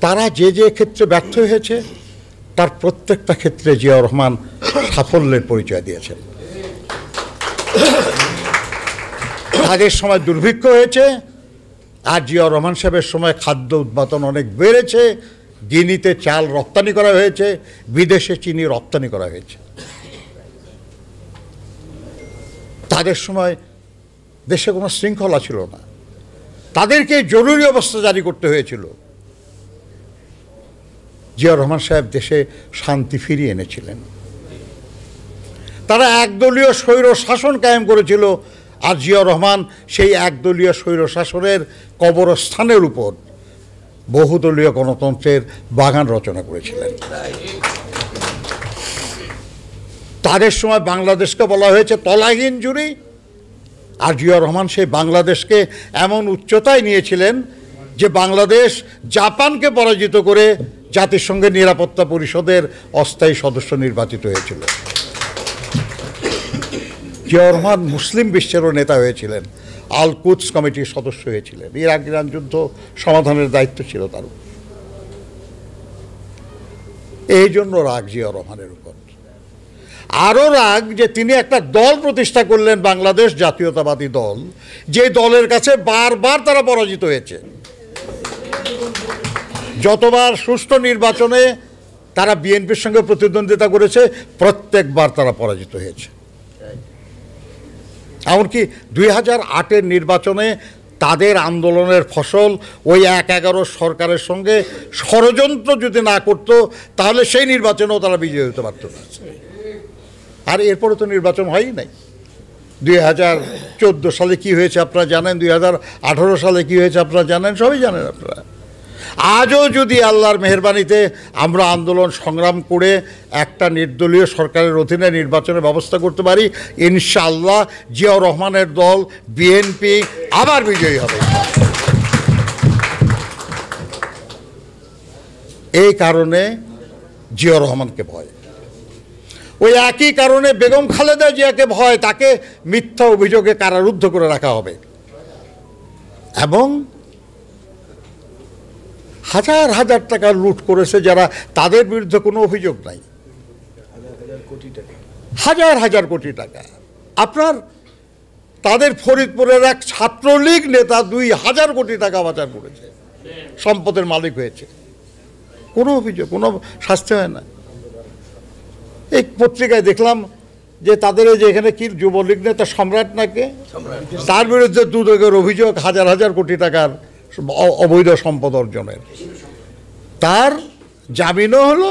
তারা যে যে ক্ষেত্রে ব্যর্থ হয়েছে, তার প্রত্যেকটা ক্ষেত্রে জিয়াউর রহমান সাফল্যের পরিচয় দিয়েছেন। আগের সময় দুর্ভিক্ষ হয়েছে, আর জিয়াউর রহমান সাহেবের সময় খাদ্য উৎপাদন অনেক বেড়েছে, গিনিতে চাল রপ্তানি করা হয়েছে, বিদেশে চিনি রপ্তানি করা হয়েছে। তাদের সময় দেশে কোনো শৃঙ্খলা ছিল না। তাদেরকে জরুরি অবস্থা জারি করতে হয়েছিল। জিয়া রহমান সাহেব দেশে শান্তি ফিরিয়ে এনেছিলেন। তারা একদলীয় স্বৈর শাসন কায়েম করেছিল আর জিয়া রহমান সেই একদলীয় স্বৈর শাসনের কবরস্থানের উপর বহুদলীয় গণতন্ত্রের বাগান রচনা করেছিলেন। তাদের সময় বাংলাদেশকে বলা হয়েছে তলাহীন জুড়ি, আর জিয়া রহমান সেই বাংলাদেশকে এমন উচ্চতায় নিয়েছিলেন যে বাংলাদেশ জাপানকে পরাজিত করে জাতিসংঘের নিরাপত্তা পরিষদের অস্থায়ী সদস্য নির্বাচিত হয়েছিল। জিয়া রহমান মুসলিম বিশ্বেরও নেতা হয়েছিলেন। আল কুদস কমিটির সদস্য হয়েছিলেন। ইরাক ইরান যুদ্ধ সমাধানের দায়িত্ব ছিল তার। এই জন্য রাগ জিয়া রহমানের উপর। আরও রাগ যে তিনি একটা দল প্রতিষ্ঠা করলেন বাংলাদেশ জাতীয়তাবাদী দল, যে দলের কাছে বারবার তারা পরাজিত হয়েছে। যতবার সুষ্ঠু নির্বাচনে তারা বিএনপির সঙ্গে প্রতিদ্বন্দ্বিতা করেছে, প্রত্যেকবার তারা পরাজিত হয়েছে। এমনকি দুই হাজার আটের নির্বাচনে তাদের আন্দোলনের ফসল ওই এক এগারো সরকারের সঙ্গে ষড়যন্ত্র যদি না করতো, তাহলে সেই নির্বাচনেও তারা বিজয়ী হতে পারত না। আর এরপরে তো নির্বাচন হয়ই নাই। দুই হাজার চোদ্দ সালে কী হয়েছে আপনারা জানেন? দুই হাজার আঠেরো সালে কী হয়েছে আপনারা জানেন? সবই জানেন আপনারা। আজও যদি আল্লাহর মেহরবানিতে আমরা আন্দোলন সংগ্রাম করে একটা নির্দলীয় সরকারের অধীনে নির্বাচনের ব্যবস্থা করতে পারি, ইনশাআল্লাহ জিয়াউর রহমানের দল, বিএনপি আবার বিজয়ী হবে। এই কারণে জিয়াউর রহমানকে ভয়। ওই একই কারণে বেগম খালেদা জিয়াকে ভয়, তাকে মিথ্যা অভিযোগে কারারুদ্ধ করে রাখা হবে। এবং হাজার হাজার টাকা লুট করেছে যারা তাদের বিরুদ্ধে কোনো অভিযোগ নাই। হাজার হাজার কোটি টাকা। আপনার তাদের ফরিদপুরের এক ছাত্রলীগ নেতা দুই হাজার কোটি টাকা পাচার করেছে। সম্পদের মালিক হয়েছে। কোনো অভিযোগ কোনো শাস্তি হয় না। এই পত্রিকায় দেখলাম যে তাদের যে এখানে কি যুবলীগ নেতা সম্রাট নাকে? তার বিরুদ্ধে দুদকের অভিযোগ হাজার হাজার কোটি টাকার। অবৈধ সম্পদ অর্জনের। তার জামিনও হলো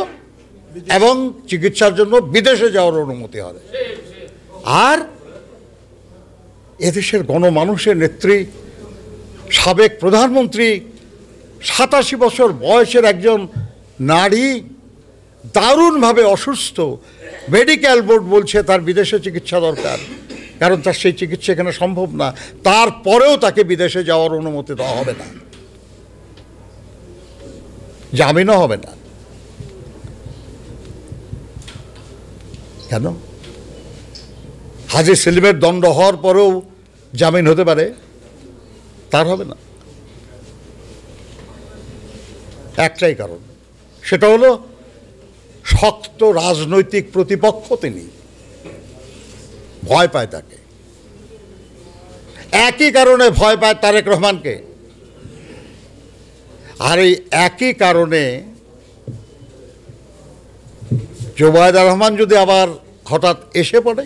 এবং চিকিৎসার জন্য বিদেশে যাওয়ার অনুমতি হবে। আর এদেশের গণমানুষের নেত্রী, সাবেক প্রধানমন্ত্রী, সাতাশি বছর বয়সের একজন নারী দারুণভাবে অসুস্থ মেডিকেল বোর্ড বলছে তার বিদেশে চিকিৎসা দরকার। কারণ তার সেই চিকিৎসা এখানে সম্ভব না। তারপরেও তাকে বিদেশে যাওয়ার অনুমতি দেওয়া হবে না। জামিনও হবে না। কেন? হাজি সেলিমের দণ্ড হওয়ার পরেও জামিন হতে পারে, তার হবে না। একটাই কারণ, সেটা হলো, শক্ত রাজনৈতিক প্রতিপক্ষ তিনি। ভয় পায় তাকে। একই কারণে ভয় পায় তারেক রহমানকে। আর এই একই কারণে জোবায়দা রহমান যদি আবার হঠাৎ এসে পড়ে,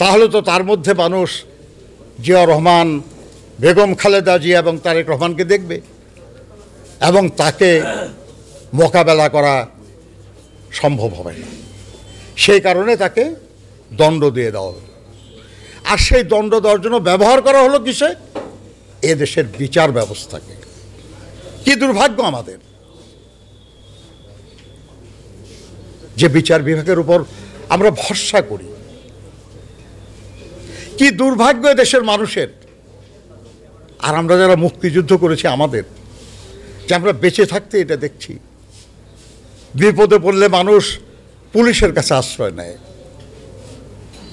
তাহলে তো তার মধ্যে মানুষ জিয়া রহমান, বেগম খালেদা জিয়া এবং তারেক রহমানকে দেখবে এবং তাকে মোকাবেলা করা সম্ভব হবে না। সেই কারণে তাকে দণ্ড দিয়ে দেওয়া হলো। আর সেই দণ্ড দেওয়ার জন্য ব্যবহার করা হলো কিসে? এ দেশের বিচার ব্যবস্থাকে। কি দুর্ভাগ্য আমাদের যে বিচার বিভাগের উপর আমরা ভরসা করি। কি দুর্ভাগ্য দেশের মানুষের। আর আমরা যারা মুক্তিযুদ্ধ করেছি আমাদের, যে আমরা বেঁচে থাকতে এটা দেখছি। বিপদে পড়লে মানুষ পুলিশের কাছে আশ্রয় নেয়।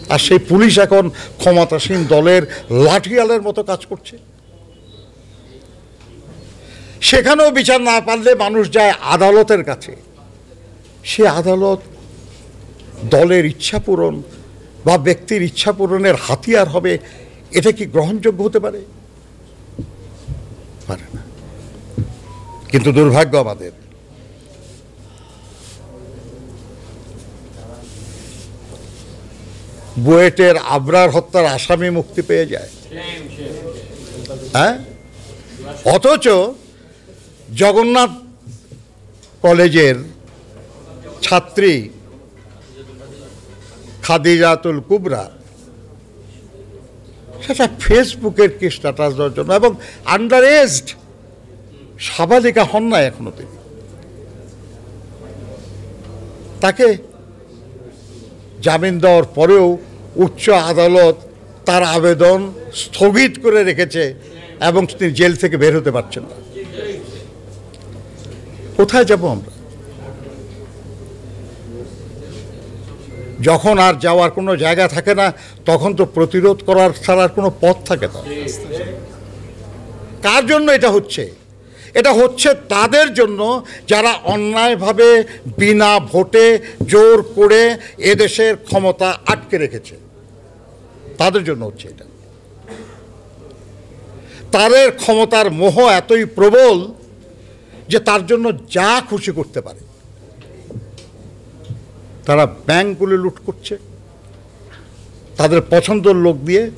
আর সেই পুলিশ এখন ক্ষমতাসীন দলের লাঠিয়ালের মতো কাজ করছে। সেখানেও বিচার না পারলে মানুষ যায় আদালতের কাছে। সে আদালত দলের ইচ্ছা পূরণ বা ব্যক্তির ইচ্ছা পূরণের হাতিয়ার হবে, এটা কি গ্রহণযোগ্য হতে পারে? পারে না। কিন্তু দুর্ভাগ্য আমাদের বুয়েটের আবরার হত্যার আসামি মুক্তি পেয়ে যায়। হ্যাঁ? অথচ জগন্নাথ কলেজের ছাত্রী খাদিজাতুল কুবরা সেটা ফেসবুকের কি স্ট্যাটাস দেওয়ার জন্য? এবং আন্ডার এজড সাবালিকা হন না এখনও তিনি। তাকে জামিন দেওয়ার পরেও উচ্চ আদালত তার আবেদন স্থগিত করে রেখেছে এবং তিনি জেল থেকে বের হতে পারছেন না। কোথায় যাব আমরা? যখন আর যাওয়ার কোনো জায়গা থাকে না, তখন তো প্রতিরোধ করার ছাড়ার কোনো পথ থাকে না। কার জন্য এটা হচ্ছে? এটা হচ্ছে তাদের জন্য যারা অন্যায়ভাবে বিনা ভোটে জোর করে এদেশের ক্ষমতা আটকে রেখেছে। তাদের জন্য হচ্ছে এটা। তাদের ক্ষমতার মোহ এতই প্রবল যে তার জন্য যা খুশি করতে পারে। তারা ব্যাংকগুলো লুট করছে। তাদের পছন্দের লোক দিয়ে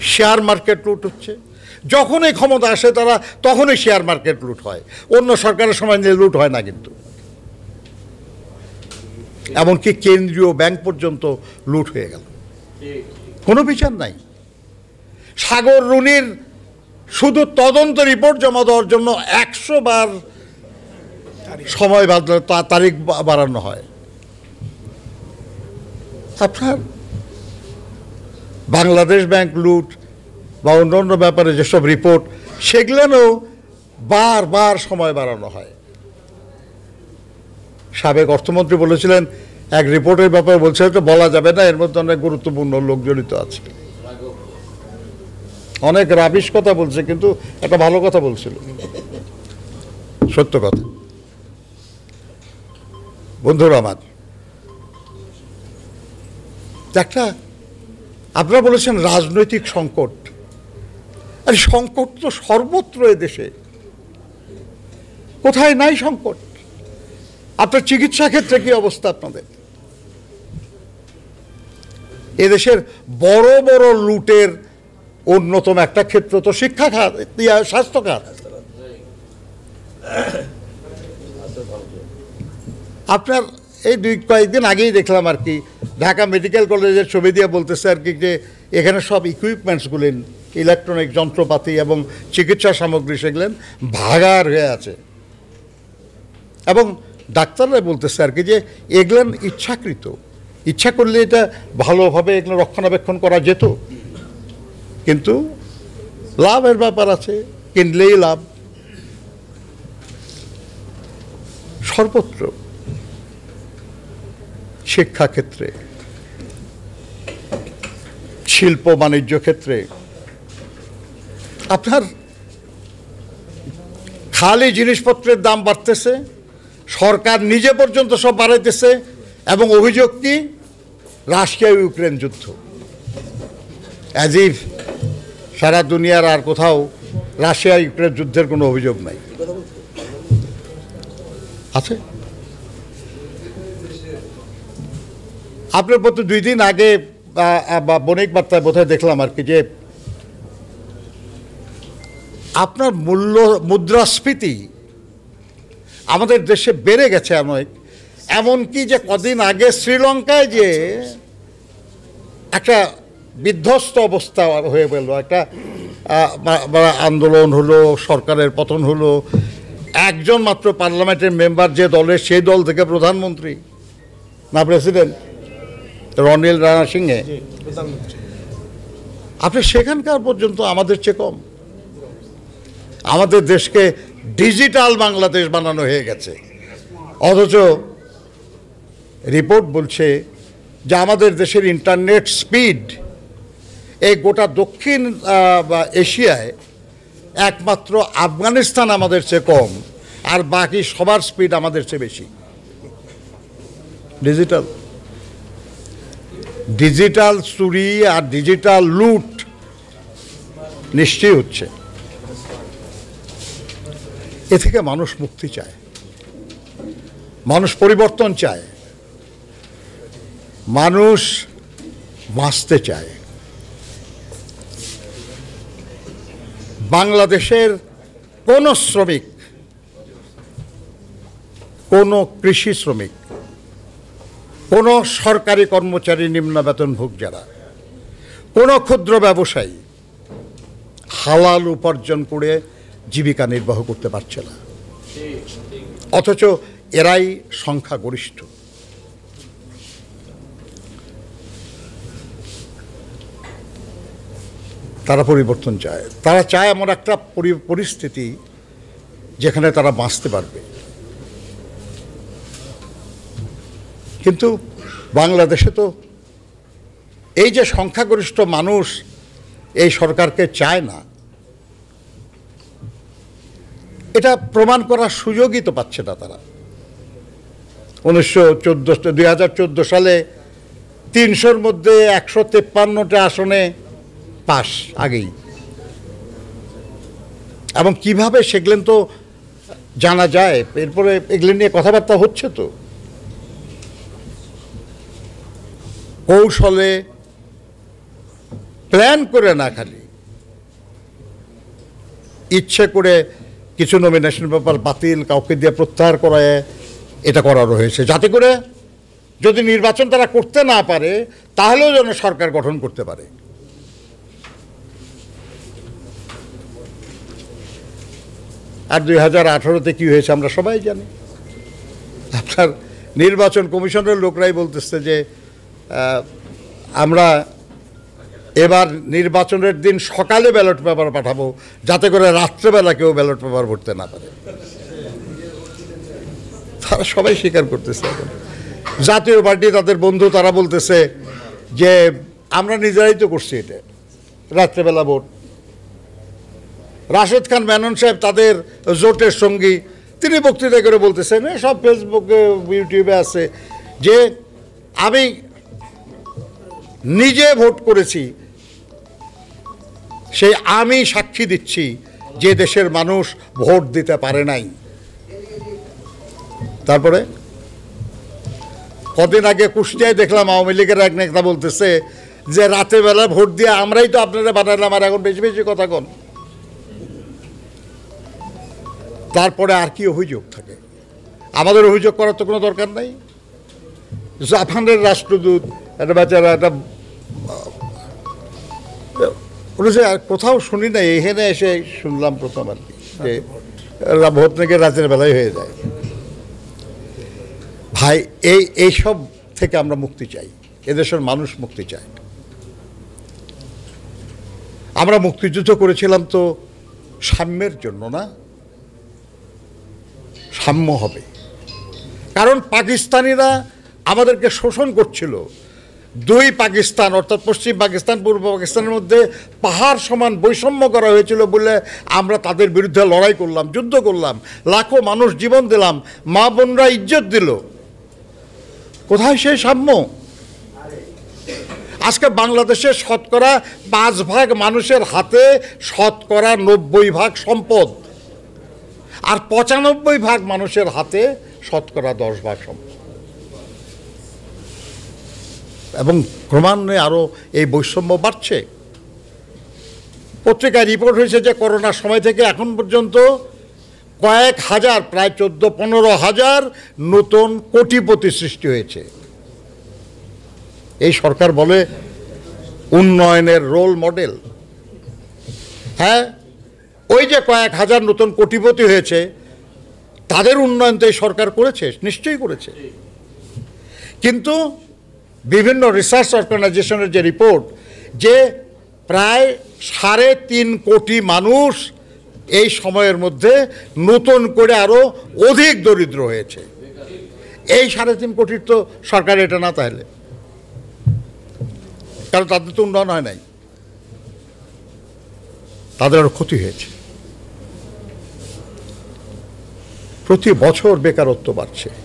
শেয়ার মার্কেট লুট হচ্ছে। যখনই ক্ষমতা আসে তারা তখনই শেয়ার মার্কেট লুট হয়। অন্য সরকারের সময় নিয়ে লুট হয় না কিন্তু। এমনকি কেন্দ্রীয় ব্যাংক পর্যন্ত লুট হয়ে গেল। কোনো বিচার নাই। সাগর রুনির শুধু তদন্ত রিপোর্ট জমা দেওয়ার জন্য একশো বার সময় বাদলে তারিখ বাড়ানো হয়। আপনার বাংলাদেশ ব্যাংক লুট বা অন্য অন্য ব্যাপারে যেসব রিপোর্ট সেগুলোও বারবার সময় বাড়ানো হয়। সাবেক অর্থমন্ত্রী বলেছিলেন, এক রিপোর্টের ব্যাপারে বলছে তো বলা যাবে না, এর মধ্যে অনেক গুরুত্বপূর্ণ লোক জড়িত আছে। অনেক রাবিশ কথা বলছে, কিন্তু একটা ভালো কথা বলছিল। সত্য কথা। বন্ধুরা আমার, একটা, আপনারা বলেছেন রাজনৈতিক সংকট। আর সংকট তো সর্বত্র দেশে। কোথায় নাই সংকট? আপনার চিকিৎসা ক্ষেত্রে কি অবস্থা আপনাদের? এদেশের বড় বড় লুটের অন্যতম একটা ক্ষেত্র তো শিক্ষা খাত স্বাস্থ্য খাত। আপনার এই দুই কয়েকদিন আগেই দেখলাম আর কি, ঢাকা মেডিকেল কলেজের ছবি দিয়ে বলতেছে আর কি যে এখানে সব ইকুইপমেন্টসগুলি ইলেকট্রনিক যন্ত্রপাতি এবং চিকিৎসা সামগ্রী সেগুলেন ভাগার হয়ে আছে। এবং ডাক্তাররা বলতেছে আর কি যে এগুলেন ইচ্ছাকৃত। ইচ্ছা করলে এটা ভালোভাবে এগুলো রক্ষণাবেক্ষণ করা যেত। কিন্তু লাভের ব্যাপার আছে, কিনলেই লাভ। সর্বত্র শিক্ষাক্ষেত্রে, শিল্প বাণিজ্য ক্ষেত্রে আপনার খালি জিনিসপত্রের দাম বাড়তেছে, সরকার নিজে পর্যন্ত সব বাড়াইতেছে এবং অভিযোগ কি? রাশিয়া ইউক্রেন যুদ্ধ। অ্যাজ ইফ সারা দুনিয়ার আর কোথাও রাশিয়া ইউক্রেন যুদ্ধের কোনো অভিযোগ নাই। আছে? আপনার প্রতি দুই দিন আগে বণিক বার্তায় বোধহয় দেখলাম আর কি যে আপনার মূল্য মুদ্রাস্ফীতি আমাদের দেশে বেড়ে গেছে অনেক এমনকি যে কদিন আগে শ্রীলঙ্কায় যে একটা বিধ্বস্ত অবস্থা হয়ে গেল একটা আন্দোলন হলো সরকারের পতন হলো একজন মাত্র পার্লামেন্টের মেম্বার যে দলের সেই দল থেকে প্রধানমন্ত্রী না প্রেসিডেন্ট? রনিল রানা সিংহে আপনি সেখানকার পর্যন্ত আমাদের চেয়ে কম। আমাদের দেশকে ডিজিটাল বাংলাদেশ বানানো হয়ে গেছে। অথচ রিপোর্ট বলছে যে আমাদের দেশের ইন্টারনেট স্পিড এই গোটা দক্ষিণ এশিয়ায় একমাত্র আফগানিস্তান আমাদের চেয়ে কম, আর বাকি সবার স্পিড আমাদের চেয়ে বেশি। ডিজিটাল। ডিজিটাল চুরি আর ডিজিটাল লুট নিশ্চয়ই হচ্ছে। এ থেকে মানুষ মুক্তি চায়। মানুষ পরিবর্তন চায়। মানুষ বাঁচতে চায়। বাংলাদেশের কোনো শ্রমিক, কোনো কৃষি শ্রমিক, কোনো সরকারি কর্মচারী নিম্ন বেতনভোগ যারা, কোনো ক্ষুদ্র ব্যবসায়ী হালাল উপার্জন করে জীবিকা নির্বাহ করতে পারছে না। অথচ এরাই সংখ্যাগরিষ্ঠ। তারা পরিবর্তন চায়। তারা চায় এমন একটা পরি- পরিস্থিতি যেখানে তারা বাঁচতে পারবে। কিন্তু বাংলাদেশে তো এই যে সংখ্যাগরিষ্ঠ মানুষ এই সরকারকে চায় না এটা প্রমাণ করার সুযোগই তো পাচ্ছে না তারা। উনিশশো চোদ্দ দুই হাজার চোদ্দ সালে তিনশোর মধ্যে একশো তেপ্পান্নটা আসনে পাস আগেই। এবং কীভাবে সেগুলেন তো জানা যায়, এরপরে এগুলো নিয়ে কথাবার্তা হচ্ছে তো। কৌশলে প্ল্যান করে না খালি। ইচ্ছে করে কিছু নমিনেশন পেপার বাতিল, কাউকে দিয়ে প্রত্যাহার করায় এটা করারও হয়েছে। যাতে করে যদি নির্বাচন তারা করতে না পারে, তাহলেও যেন সরকার গঠন করতে পারে। আর দুই হাজার আঠারোতে কী হয়েছে আমরা সবাই জানি। আপনার নির্বাচন কমিশনের লোকরাই বলতেছে যে আমরা এবার নির্বাচনের দিন সকালে ব্যালট পেপার পাঠাবো, যাতে করে রাত্রেবেলা কেউ ব্যালট পেপার ভরতে না পারে। তারা সবাই স্বীকার করতেছে জাতীয় পার্টি তাদের বন্ধু, তারা বলতেছে যে, আমরা নিজেরাই তো করছি এটা, রাত্রেবেলা ভোট। রাশেদ খান, মেনন সাহেব তাদের জোটের সঙ্গী, তিনি বক্তৃতা করে বলতেছেন সব ফেসবুকে ইউটিউবে আছে যে, আমি নিজে ভোট করেছি সেই আমি সাক্ষী দিচ্ছি যে দেশের মানুষ ভোট দিতে পারে নাই। তারপরে কদিন আগে কুষ্টিয়ায় দেখলাম আওয়ামী লীগের এক নেতা বলতেছে যে রাতের বেলা ভোট দিয়ে আমরাই তো আপনারা বানালাম আর এখন বেশি বেশি কথা কন। তারপরে আর কি অভিযোগ থাকে? আমাদের অভিযোগ করার তো কোনো দরকার নাই। জাপানের রাষ্ট্রদূত, একটা বেচারা, একটা আর কোথাও শুনি না এখানে এসে শুনলাম প্রথম আর কি, যে ভোট নাকি রাতের বেলায় হয়ে যায়। ভাই, এই এইসব থেকে আমরা মুক্তি চাই, এদেশের মানুষ মুক্তি চায়। আমরা মুক্তিযুদ্ধ করেছিলাম তো সাম্যের জন্য না, সাম্য হবে। কারণ পাকিস্তানিরা আমাদেরকে শোষণ করছিল দুই পাকিস্তান, অর্থাৎ পশ্চিম পাকিস্তান, পূর্ব পাকিস্তানের মধ্যে পাহাড় সমান বৈষম্য করা হয়েছিল বলে আমরা তাদের বিরুদ্ধে লড়াই করলাম, যুদ্ধ করলাম। লাখো মানুষ জীবন দিলাম, মা বোনরা ইজ্জত দিল। কোথায় সেই সাম্য? আজকে বাংলাদেশের শতকরা পাঁচ ভাগ মানুষের হাতে শতকরা নব্বই ভাগ সম্পদ, আর পঁচানব্বই ভাগ মানুষের হাতে শতকরা দশ ভাগ সম্পদ। এবং ক্রমান্বয়ে আরও এই বৈষম্য বাড়ছে। পত্রিকায় রিপোর্ট হয়েছে যে করোনার সময় থেকে এখন পর্যন্ত কয়েক হাজার, প্রায় চোদ্দ, পনেরো হাজার নতুন কোটিপতি সৃষ্টি হয়েছে। এই সরকার বলে উন্নয়নের রোল মডেল হ্যাঁ ওই যে কয়েক হাজার নতুন কোটিপতি হয়েছে, তাদের উন্নয়ন তো এই সরকার করেছে, নিশ্চয়ই করেছে। কিন্তু বিভিন্ন রিসার্চ অর্গানাইজেশনের যে রিপোর্ট যে প্রায় সাড়ে তিন কোটি মানুষ এই সময়ের মধ্যে নতুন করে আরও অধিক দরিদ্র হয়েছে। এই সাড়ে তিন কোটির তো সরকার এটা না তাহলে। কারণ তাদের তো উন্নয়ন হয় নাই। তাদের আরও ক্ষতি হয়েছে। প্রতি বছর বেকারত্ব বাড়ছে।